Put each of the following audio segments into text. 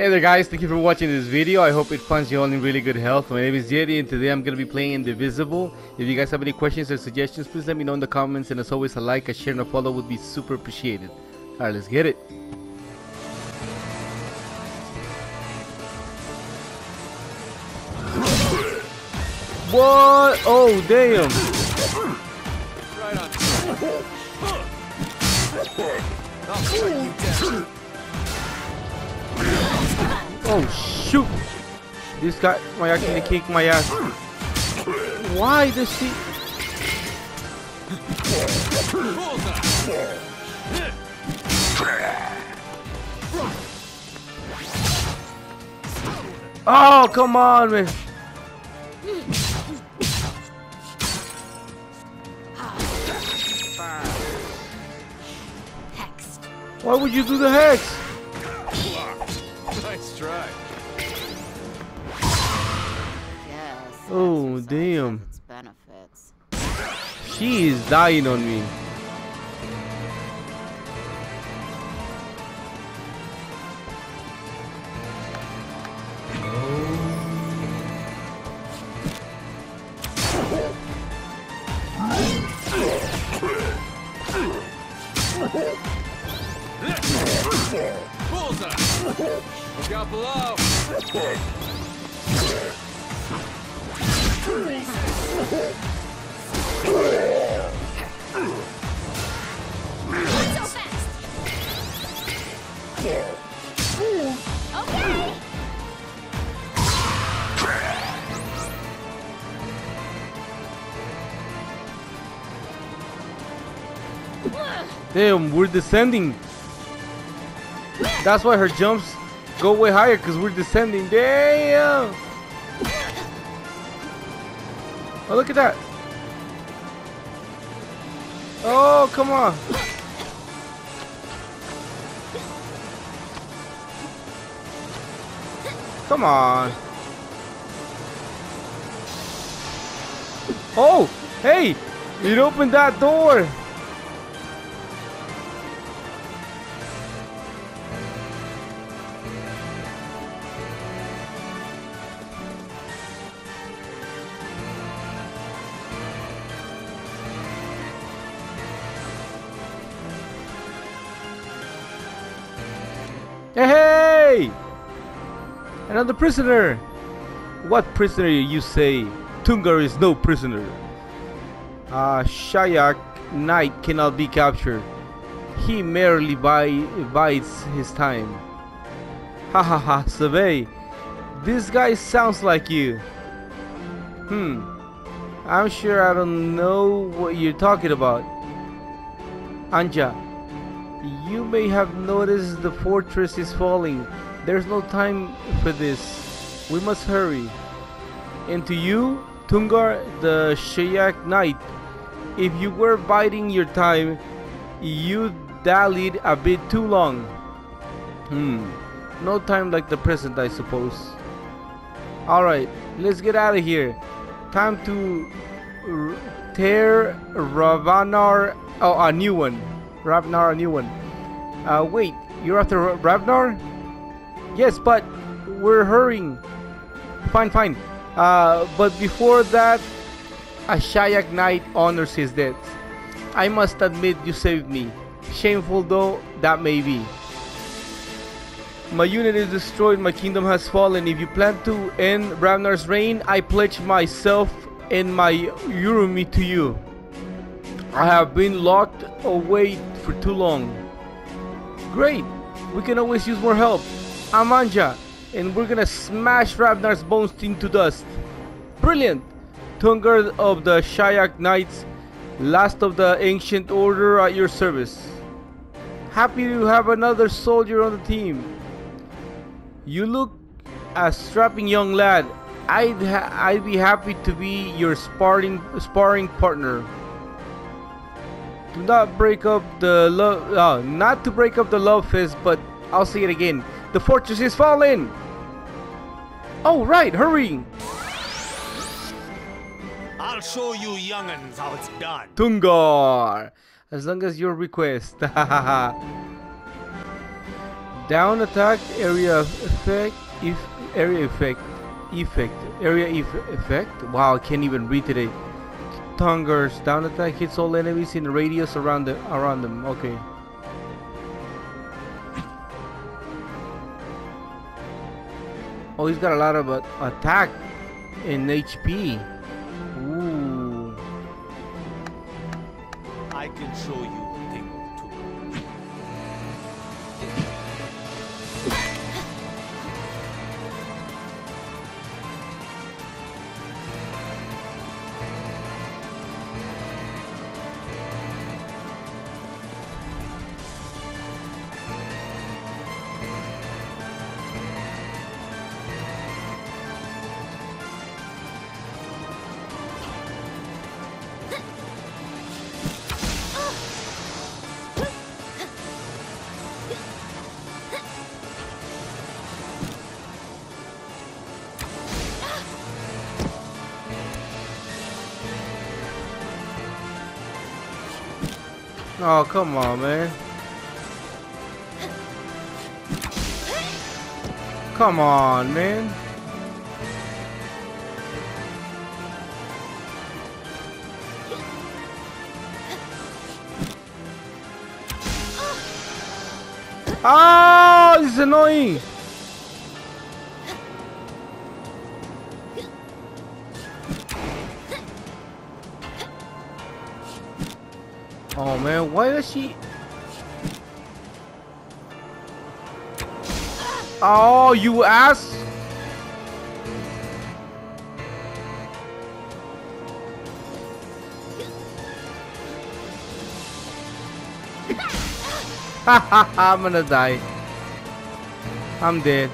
Hey there guys, thank you for watching this video. I hope it finds you all in really good health. My name is Yeti and today I'm going to be playing Indivisible. If you guys have any questions or suggestions, please let me know in the comments. And as always, a like, a share, and a follow would be super appreciated. Alright, let's get it. What? Oh, damn. Right on. Oh, shoot. This guy might actually kick my ass. Why does he... Oh, come on, man. Why would you do the hex? Oh, damn. has Its benefits. She is dying on me. Damn, we're descending. That's why her jumps go way higher because we're descending. Damn. Oh, look at that. Oh, come on. Come on. Oh, hey, it opened that door. Another prisoner! What prisoner you say? Tungar is no prisoner. Ah, Shayak Knight cannot be captured. He merely buy, bides his time. Ha ha ha, Survey. This guy sounds like you. Hmm. I'm sure I don't know what you're talking about. Ajna, you may have noticed the fortress is falling. There's no time for this. We must hurry. And to you, Tungar the Shayak Knight, if you were biding your time, you dallied a bit too long. Hmm. No time like the present, I suppose. Alright, let's get out of here. Time to tear Ravanar. Oh, a new one. Ravnar, a new one. Uh, wait, you're after Ravnar? Yes, but we're hurrying. Fine, fine. Uh, but before that, a Shayak Knight honors his debt. I must admit you saved me. Shameful though that may be. My unit is destroyed, my kingdom has fallen. If you plan to end Ravnar's reign, I pledge myself and my Urumi to you. I have been locked away for too long. Great, we can always use more help. Amanja, and we're gonna smash Ravnar's bones into dust. Brilliant! Tungar of the Shayak Knights, last of the ancient order at your service. Happy to have another soldier on the team. You look a strapping young lad. I'd I'd be happy to be your sparring sparring partner. Do not break up the love. Uh, not to break up the love fist, but I'll say it again. The fortress is falling. Oh right, hurry! I'll show you young'uns how it's done. Tungar! As long as your request. Down attack area effect if area effect effect area eff- effect. Wow, I can't even read today. Tungar's down attack hits all enemies in the radius around the around them. Okay. Oh, he's got a lot of uh, attack in HP. Ooh. I can show you Oh, come on, man. Come on, man. Oh, this is annoying. Oh man, why does she? Oh, you ass! I'm gonna die. I'm dead.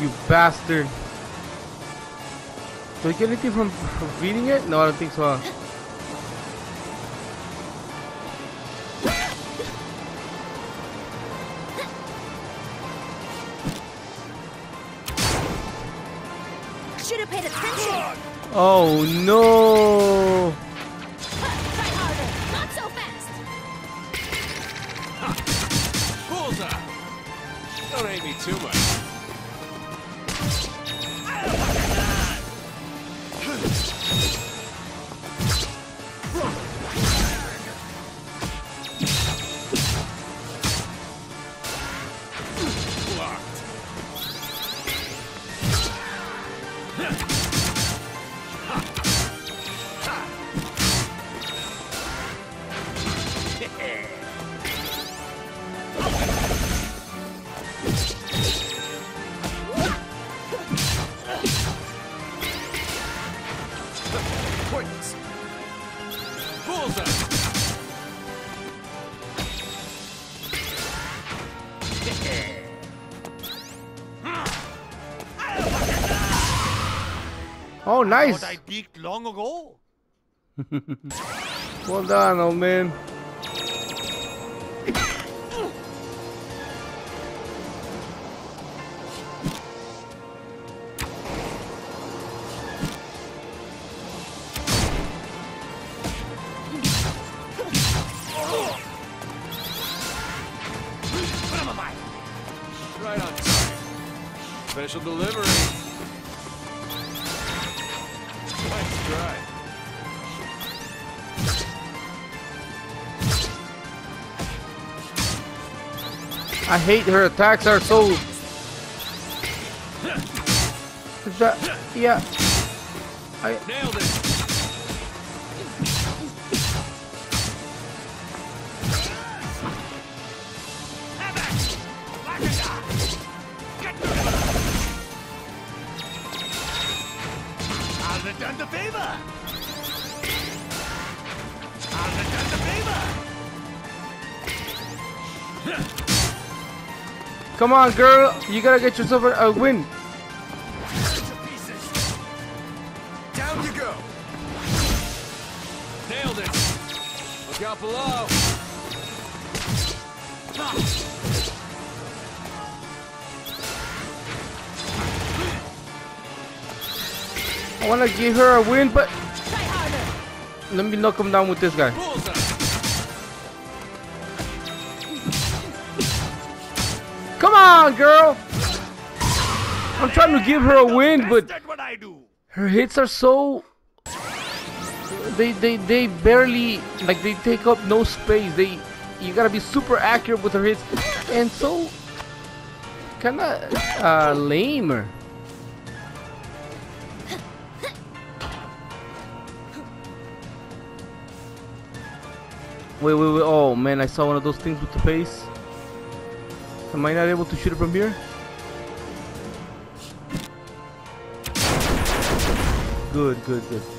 You bastard. Do I get anything from, from feeding it? No, I don't think so. Should have paid attention. Oh no! Nice! What I peaked long ago. Well done, old man. I hate her attacks are so. Yeah? I Nailed it. Come on, girl, you gotta get yourself a, a win. To. Down you go. Nailed it. Look out below. I wanna give her a win, but let me knock him down with this guy. On, girl! I'm trying to give her a win, but That's what I do. her hits are so they they they barely like they take up no space. They you gotta be super accurate with her hits. And so kind of uh lame. Wait wait wait. Oh man i saw one of those things with the face am i not able to shoot it from here? Good good good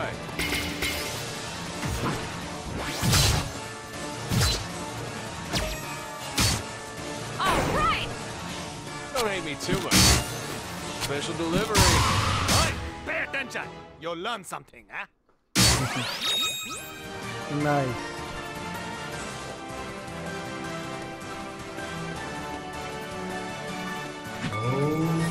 Nice try. All right. Don't hate me too much. Special delivery. Hey, pay attention. You'll learn something, huh? nice Oh,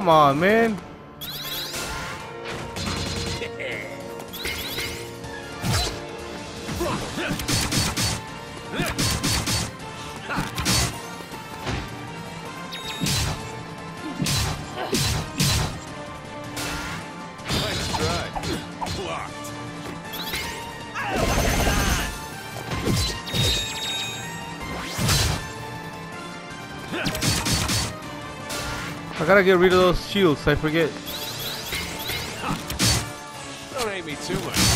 come on, man. Gotta get rid of those shields, I forget. Don't hate me too much.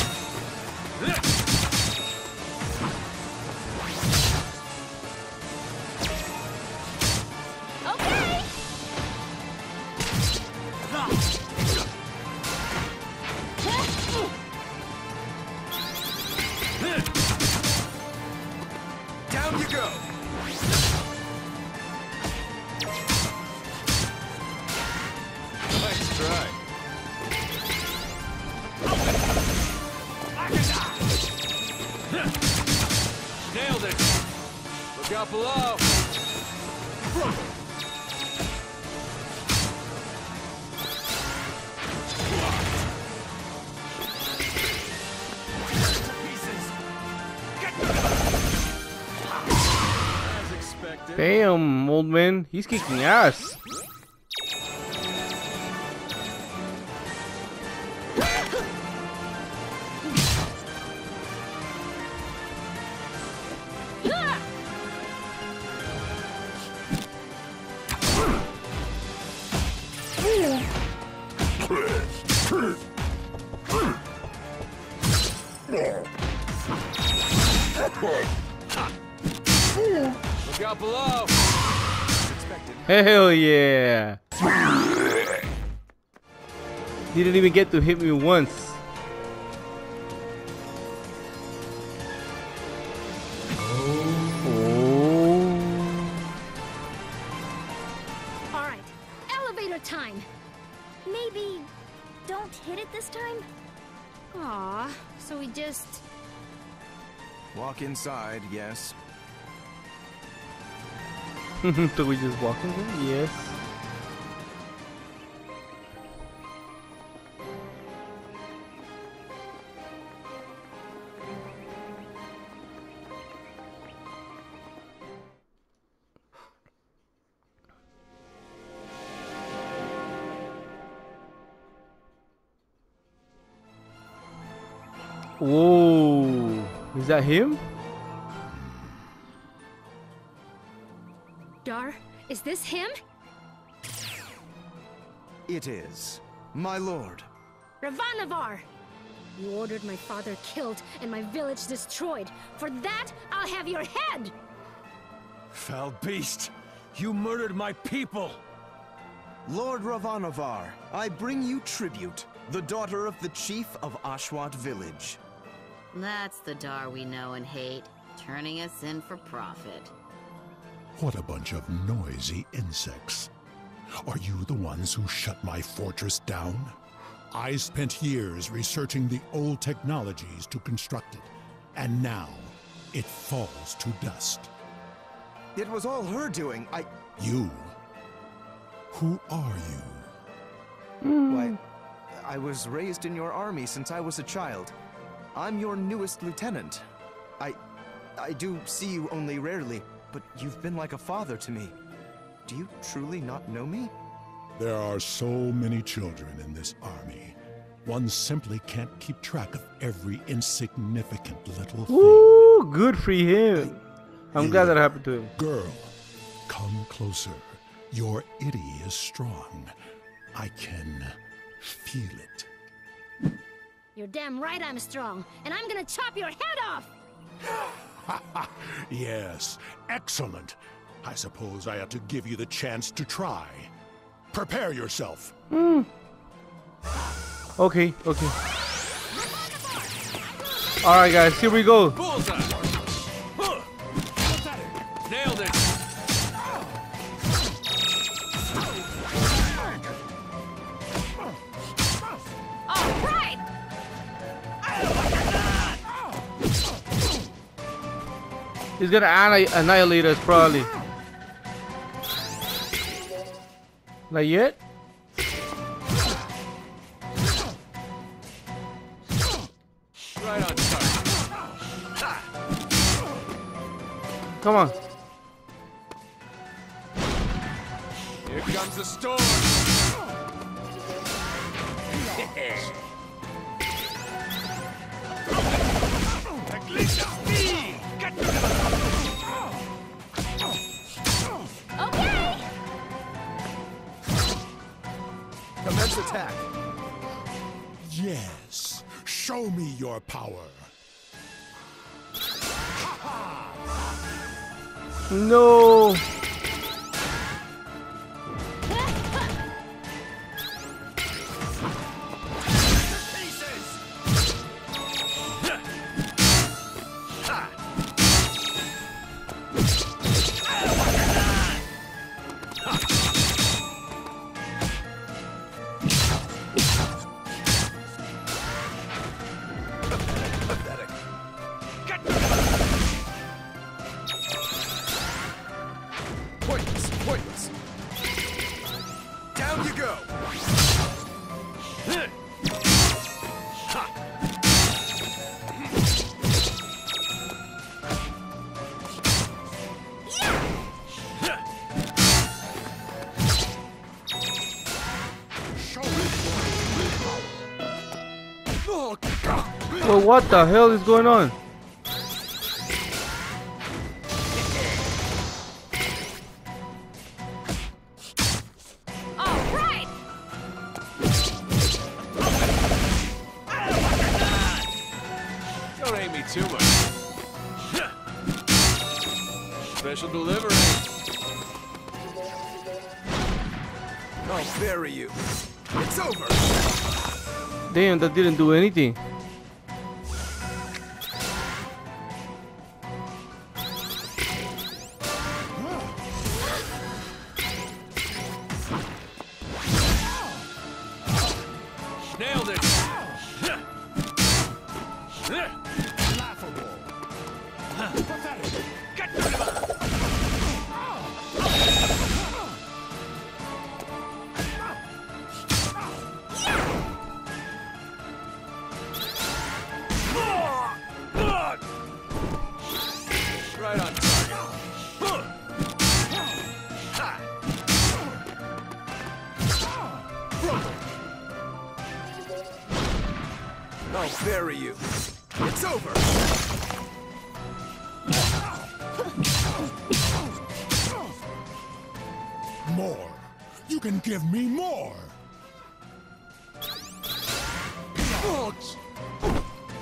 Damn, old man. He's kicking ass. Look out below. Hell yeah. Didn't even get to hit me once. Inside, yes. Do we just walking there? Yes. Whoa, is that him? Is this him? It is. My lord. Ravannavar! You ordered my father killed and my village destroyed. For that, I'll have your head! Foul beast! You murdered my people! Lord Ravannavar, I bring you tribute, the daughter of the chief of Ashwat village. That's the Dhar we know and hate, turning us in for profit. What a bunch of noisy insects. Are you the ones who shut my fortress down? I spent years researching the old technologies to construct it, and now it falls to dust. It was all her doing. I. You? Who are you? Why, hmm. I was raised in your army since I was a child. I'm your newest lieutenant. I. I do see you only rarely, but you've been like a father to me. Do you truly not know me? There are so many children in this army. One simply can't keep track of every insignificant little thing. Ooh, good for him. I'm glad that happened to him. Girl, come closer. Your iddhi is strong. I can feel it. You're damn right I'm strong, and I'm gonna chop your head off! Yes, excellent. I suppose I ought to give you the chance to try. Prepare yourself. Hmm. Okay, okay. Alright, guys, here we go. Bullseye! He's gonna anni- annihilate us, probably. Not yet? Come on. Yes, show me your power. No. Well, what the hell is going on? Don't hate me too much. Special delivery. I'll bury you. It's over. Damn, that didn't do anything. Huh.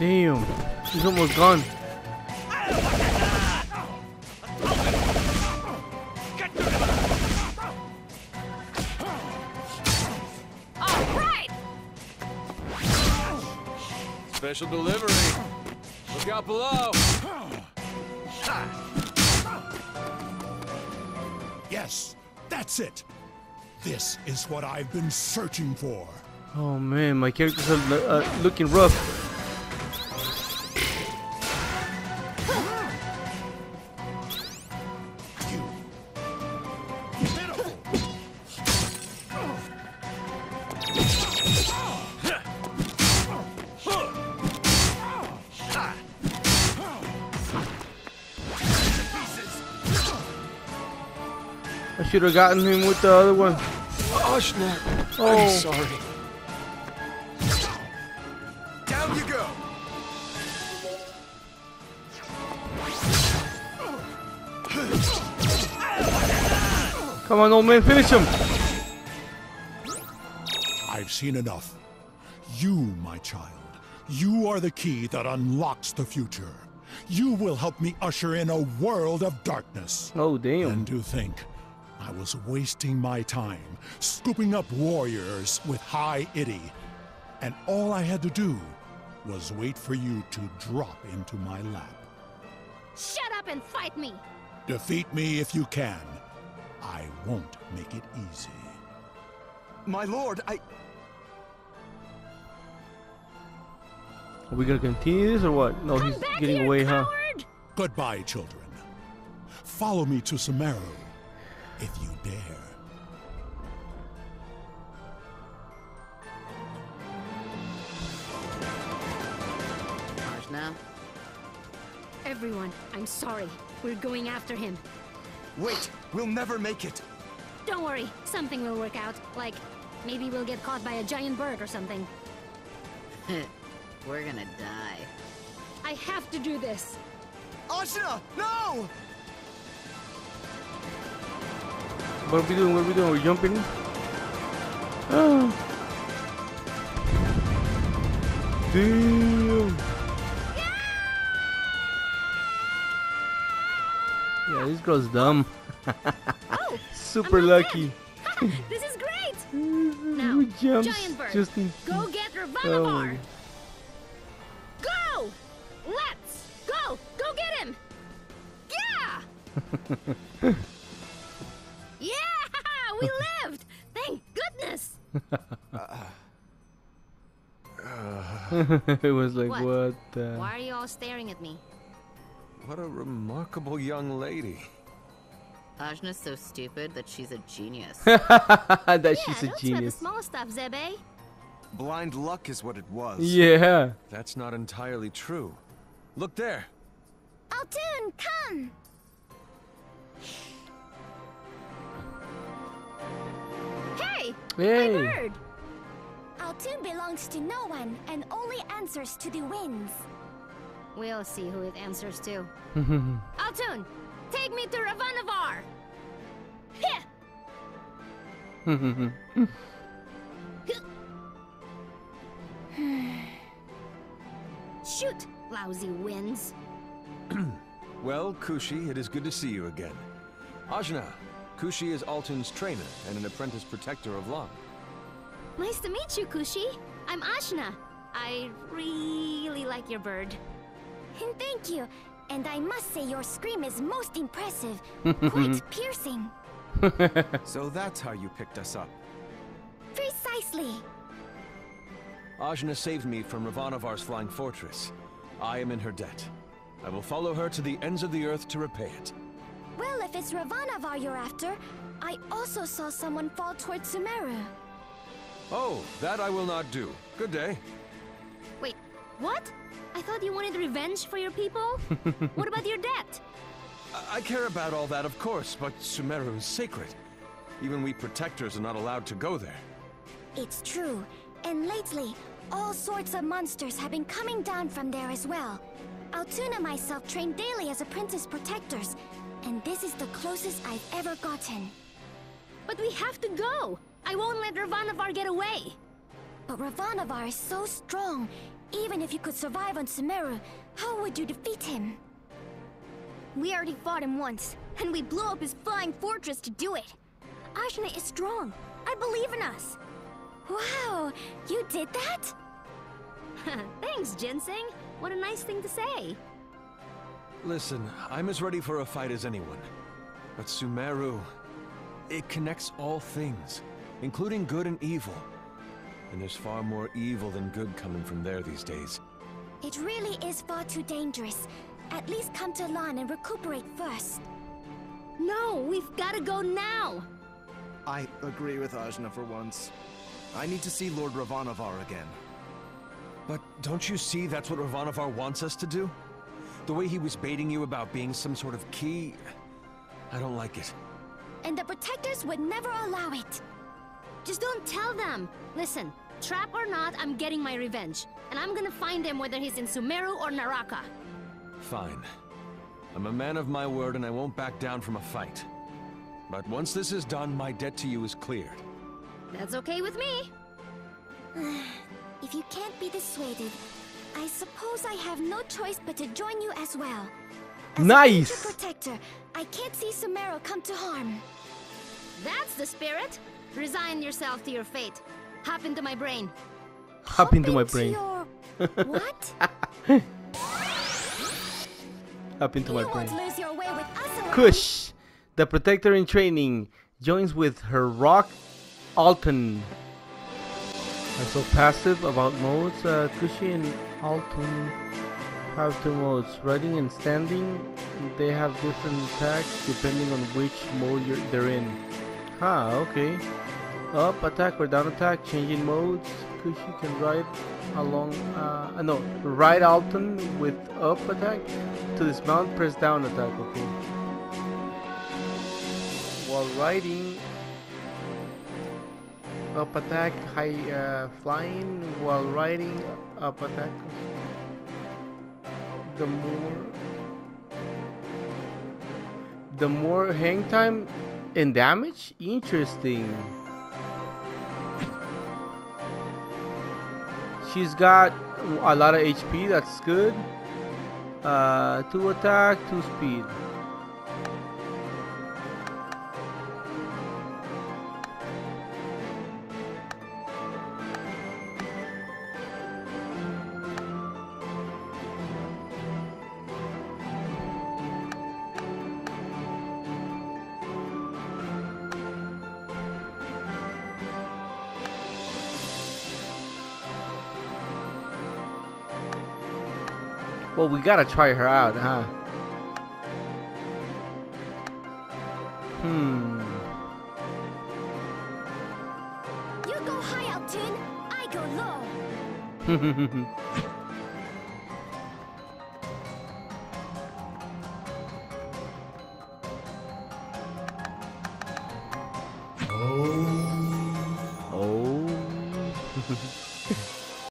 Damn. He's almost gone. All right! Special delivery. Look out below. Yes, that's it! This is what I've been searching for. Oh man, my characters are uh, looking rough. Should have gotten him with the other one. Oh, Oshna. Oh. I'm sorry. Down you go. Come on, old man, finish him. I've seen enough. You, my child, you are the key that unlocks the future. You will help me usher in a world of darkness. Oh damn. And to think, I was wasting my time scooping up warriors with high iddhi, and all I had to do was wait for you to drop into my lap. Shut up and fight me! Defeat me if you can. I won't make it easy. My lord, I. Are we gonna continue this or what? No, Come he's getting here, away, huh? Goodbye, children. Follow me to Sumeru, if you dare. Ajna, Everyone, I'm sorry. We're going after him. Wait, we'll never make it. Don't worry, something will work out. Like, maybe we'll get caught by a giant bird or something. we're gonna die. I have to do this. Ajna, no! What are we doing? What are we doing? We're jumping? Oh. Damn. Yeah, this girl's dumb. Oh, Super I'm lucky. this is great! Now, Who jumps giant bird, just in go get Oh Ravannavar! Go! Let's go! Go get him! Yeah! Yeah! We lived! Thank goodness! it was like What? what, the Why are you all staring at me? What a remarkable young lady. Ajna's so stupid that she's a genius. that yeah, she's a don't sweat the genius. small stuff, Zebei. Blind luck is what it was. Yeah. That's not entirely true. Look there. Altun, come! Hey! Hey. My bird! Altun belongs to no one and only answers to the winds. We'll see who it answers to. Altun, take me to Ravannavar! Heh! Shoot, lousy winds. Well, Kushi, it is good to see you again. Ajna, Kushi is Altun's trainer and an apprentice protector of Lon. Nice to meet you, Kushi. I'm Ajna. I really like your bird. And thank you. And I must say your scream is most impressive. Quite piercing. So that's how you picked us up. Precisely. Ajna saved me from Ravannavar's flying fortress. I am in her debt. I will follow her to the ends of the earth to repay it. It's Ravannavar you're after, I also saw someone fall towards Sumeru. Oh, that I will not do. Good day. Wait, what? I thought you wanted revenge for your people? what about your debt? I, I care about all that, of course, but Sumeru is sacred. Even we protectors are not allowed to go there. It's true. And lately, all sorts of monsters have been coming down from there as well. Altuna myself trained daily as apprentice protectors, and this is the closest I've ever gotten. But we have to go! I won't let Ravannavar get away! But Ravannavar is so strong. Even if you could survive on Sumeru, how would you defeat him? We already fought him once, and we blew up his flying fortress to do it. Ajna is strong. I believe in us. Wow, you did that? Thanks, Ginseng. What a nice thing to say. Listen, I'm as ready for a fight as anyone. But Sumeru... It connects all things, including good and evil. And there's far more evil than good coming from there these days. It really is far too dangerous. At least come to Lan and recuperate first. No, we've gotta go now! I agree with Ajna for once. I need to see Lord Ravannavar again. But don't you see that's what Ravannavar wants us to do? The way he was baiting you about being some sort of key... I don't like it. And the Protectors would never allow it. Just don't tell them! Listen, trap or not, I'm getting my revenge. And I'm gonna find him whether he's in Sumeru or Naraka. Fine. I'm a man of my word and I won't back down from a fight. But once this is done, my debt to you is cleared. That's okay with me. if you can't be dissuaded, I suppose I have no choice but to join you as well. As Nice. Protector, I can't see Sumeru come to harm. That's the spirit. Resign yourself to your fate. Hop into my brain. Hop into my brain. Your... what? Hop into my brain. lose your way with us. Kush, the protector in training, joins with her rock Altun. And so passive about modes, uh, Kushi and Altun have two modes, riding and standing. They have different attacks depending on which mode you're, they're in. Ah, okay. Up attack or down attack, changing modes. Kushi can ride along, uh, no, ride Altun with up attack. To dismount, press down attack, okay. While riding, up attack, high uh, flying, while riding, up attack. The more, the more hang time and damage. Interesting. She's got a lot of HP. That's good. Uh, two attack, two speed. Well, we gotta try her out, huh? Hmm. You go high. I go low.